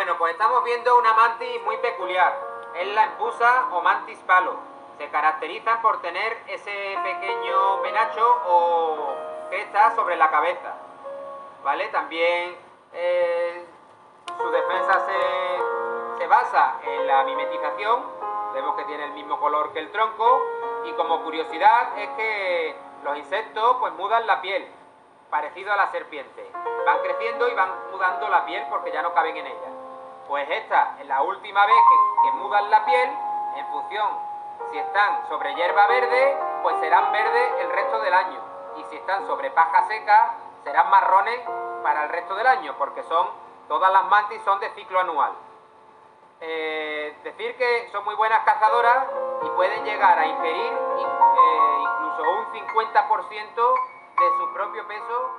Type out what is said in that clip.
Bueno, pues estamos viendo una mantis muy peculiar. Es la empusa o mantis palo. Se caracterizan por tener ese pequeño penacho o cresta sobre la cabeza. ¿Vale? También eh, su defensa se, se basa en la mimetización. Vemos que tiene el mismo color que el tronco. Y como curiosidad es que los insectos pues mudan la piel, parecido a la serpiente. Van creciendo y van mudando la piel porque ya no caben en ella. Pues esta es la última vez que, mudan la piel, en función, si están sobre hierba verde, pues serán verdes el resto del año. Y si están sobre paja seca, serán marrones para el resto del año, porque son, todas las mantis son de ciclo anual. Eh, decir que son muy buenas cazadoras y pueden llegar a ingerir eh, incluso un 50% de su propio peso